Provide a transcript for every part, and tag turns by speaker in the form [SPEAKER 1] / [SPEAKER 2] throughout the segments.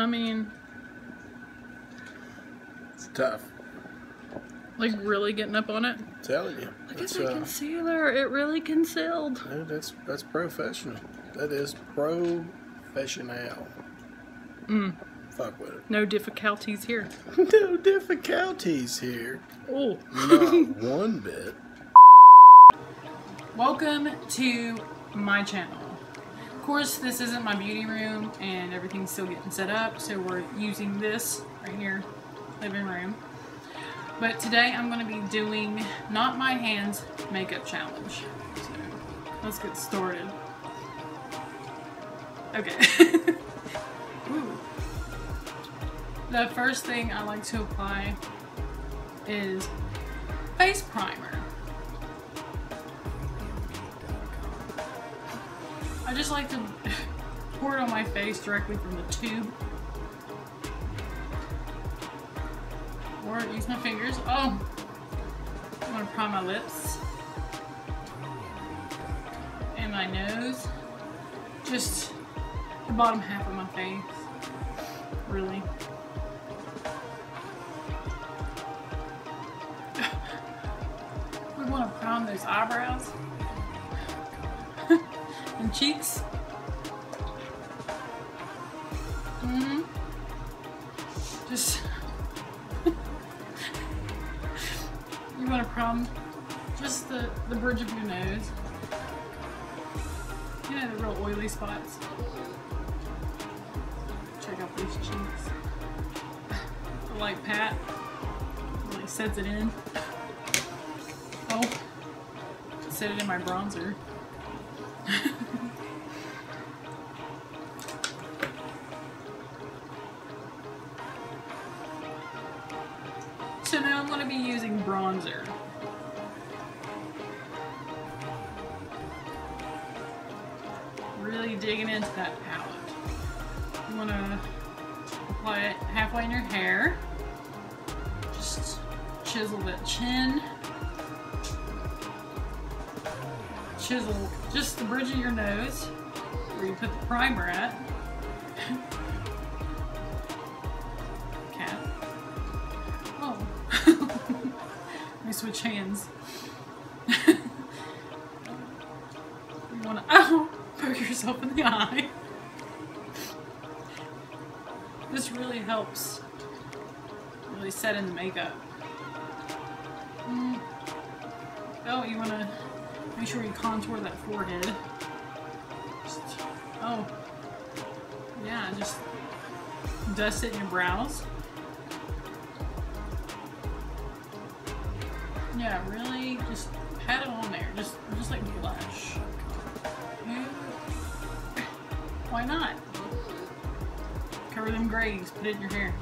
[SPEAKER 1] I mean,
[SPEAKER 2] It's tough.
[SPEAKER 1] like really getting up on it.
[SPEAKER 2] I'm telling you.
[SPEAKER 1] Look at that
[SPEAKER 2] uh,
[SPEAKER 1] concealer. It really concealed.
[SPEAKER 2] that's that's professional. That is professional.
[SPEAKER 1] Mm.
[SPEAKER 2] Fuck with it.
[SPEAKER 1] No difficulties here.
[SPEAKER 2] no difficulties here.
[SPEAKER 1] Oh.
[SPEAKER 2] Not one bit.
[SPEAKER 1] Welcome to my channel. Of course, this isn't my beauty room and everything's still getting set up, so we're using this right here, living room. But today I'm going to be doing Not My Hands Makeup Challenge. So let's get started. Okay. The first thing I like to apply is face primer. I just like to pour it on my face directly from the tube. Or use my fingers. Oh! I'm gonna prime my lips. And my nose. Just the bottom half of my face. Really. We want to prime those eyebrows cheeks. hmm Just you want to prime just the the bridge of your nose. You know the real oily spots. Check out these cheeks. Light pat really sets it in. Oh, set it in my bronzer. so now I'm going to be using bronzer. Really digging into that palette. You want to apply it halfway in your hair. Just chisel that chin. Chisel just the bridge of your nose where you put the primer at. Switch hands. you wanna ow, poke yourself in the eye. This really helps really set in the makeup. Mm. Oh, you wanna make sure you contour that forehead. Just, oh. Yeah, just dust it in your brows. Yeah, really just pat it on there. Just just like blush. Yeah. Why not? Cover them grays, put it in your hair.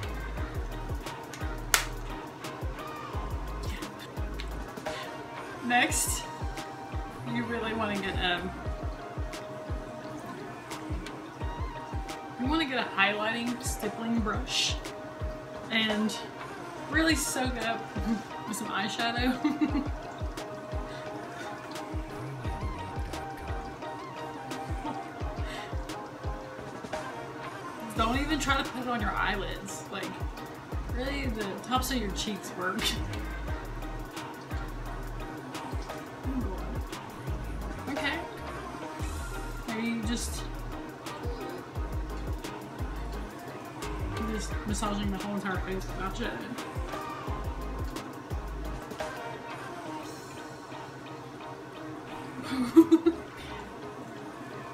[SPEAKER 1] Next, you really want to get um you want to get a highlighting stippling brush and really soak up with some eyeshadow. Don't even try to put it on your eyelids. Like, really, the tops of your cheeks work. Okay. Maybe you just just massaging the whole entire face without shedding.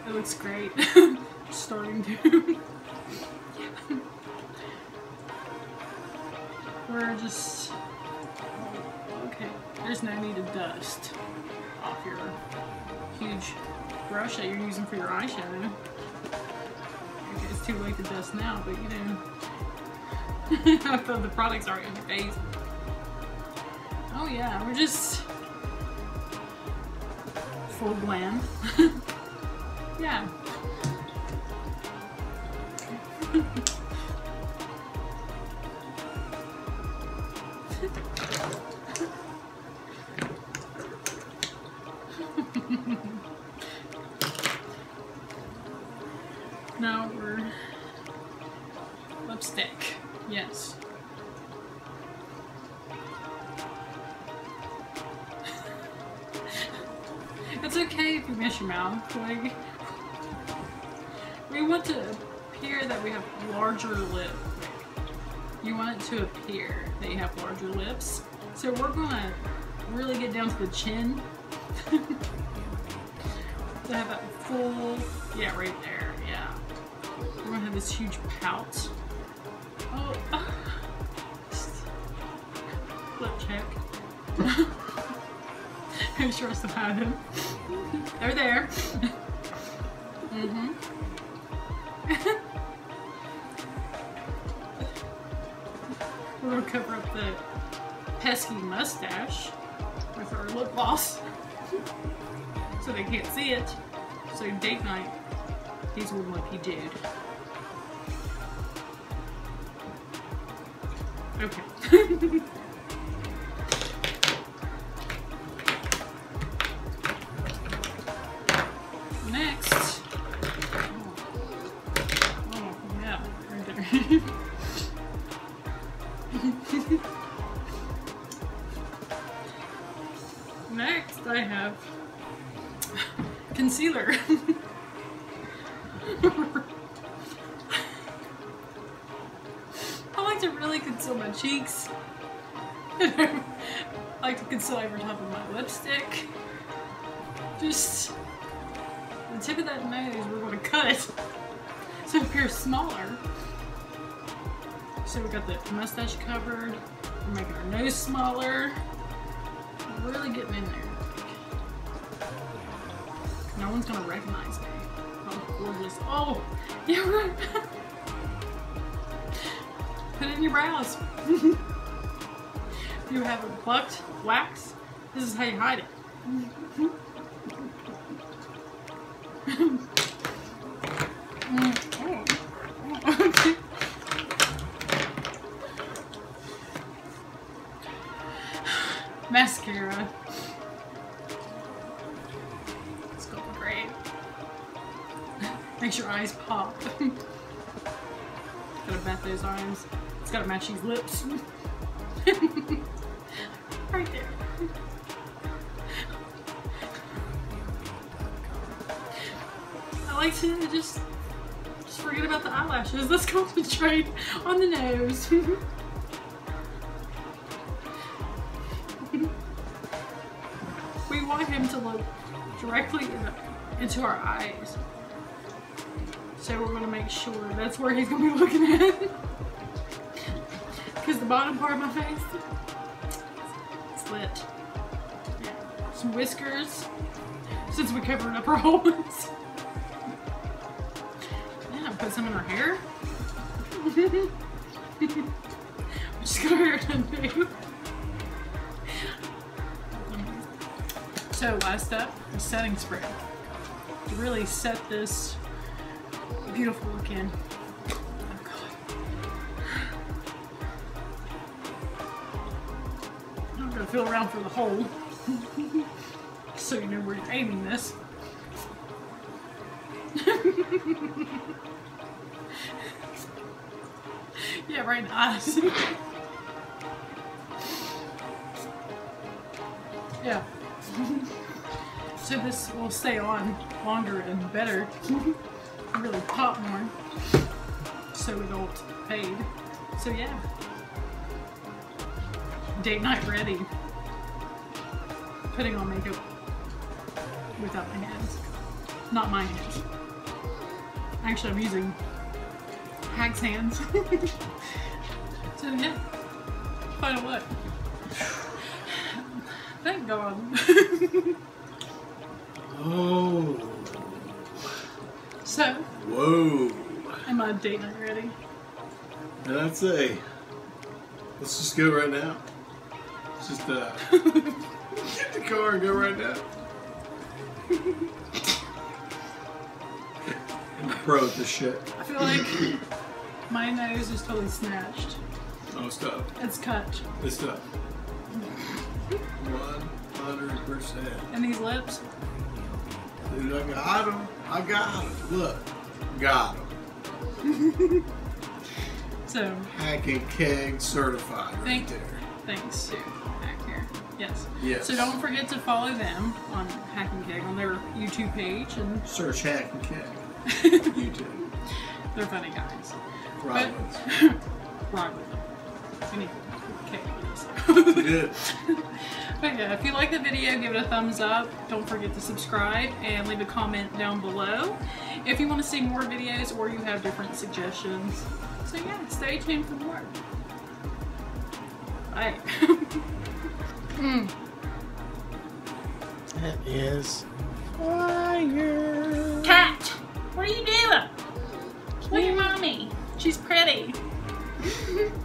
[SPEAKER 1] It looks great. Starting to. We're just okay. There's no need to dust off your huge brush that you're using for your eyeshadow. Okay, it's too late to dust now, but you know. I feel the product's already on your face. Oh yeah, we're just full glam. yeah. now we're Lipstick. Yes. Your mouth. Like, we want to appear that we have larger lips. You want it to appear that you have larger lips. So we're gonna really get down to the chin. to have that full, yeah, right there, yeah. We're gonna have this huge pout. Oh, lip check. I'm sure have them. They're there. mm-hmm. We're gonna cover up the pesky mustache with our lip gloss so they can't see it. So date night, he's one lucky dude. Okay. Next, I have concealer. I like to really conceal my cheeks. I like to conceal over top of my lipstick. Just the tip of that nose, we're going to cut so it appears smaller. So we got the mustache covered. We're making our nose smaller. We're really getting in there. No one's gonna recognize me. Oh, gorgeous. Oh, yeah, right. Put it in your brows. if you haven't plucked wax, this is how you hide it. Mascara. It's going great. Makes your eyes pop. gotta bat those eyes. It's gotta match these lips. right there. I like to just just forget about the eyelashes. Let's concentrate on the nose. to look directly in the, into our eyes. So we're gonna make sure that's where he's gonna be looking at. Because the bottom part of my face, it's lit. Yeah. Some whiskers, since we covered up our holes. Yeah, put some in her hair. just got her hair done too. So last up, the setting spray. To really set this beautiful look in. Oh. I'm gonna feel around for the hole. so you know where you're aiming this. yeah, right in eyes. yeah. So this will stay on longer and better. really pop more. So we don't fade. So yeah. Date night ready. Putting on makeup without my hands. Not my hands. Actually, I'm using HaC's hands. so yeah. Final look. Thank God.
[SPEAKER 2] Oh.
[SPEAKER 1] so,
[SPEAKER 2] Whoa.
[SPEAKER 1] I'm on date night ready?
[SPEAKER 2] And I'd say, let's just go right now. Let's just uh, get the car and go right now. I'm a pro at this shit.
[SPEAKER 1] I feel like my nose is totally snatched.
[SPEAKER 2] Oh, stop.
[SPEAKER 1] It's cut.
[SPEAKER 2] It's tough. Hundred percent.
[SPEAKER 1] And these lips,
[SPEAKER 2] Dude, I got him. I got him. Look, got him.
[SPEAKER 1] So
[SPEAKER 2] HaC and KeG certified right
[SPEAKER 1] Thank-
[SPEAKER 2] there.
[SPEAKER 1] thanks to HaC here. Yes.
[SPEAKER 2] Yes.
[SPEAKER 1] So don't forget to follow them on HaC and KeG on their YouTube page, and
[SPEAKER 2] Search HaC and KeG. YouTube.
[SPEAKER 1] they're funny guys.
[SPEAKER 2] Right.
[SPEAKER 1] Rhyme with them. Any Keg But yeah, if you like the video, give it a thumbs up. Don't forget to subscribe and leave a comment down below if you want to see more videos or you have different suggestions. So yeah, stay tuned for more. Bye. mm.
[SPEAKER 3] That is fire.
[SPEAKER 1] Cat, what are you doing? Look at mommy. She's pretty.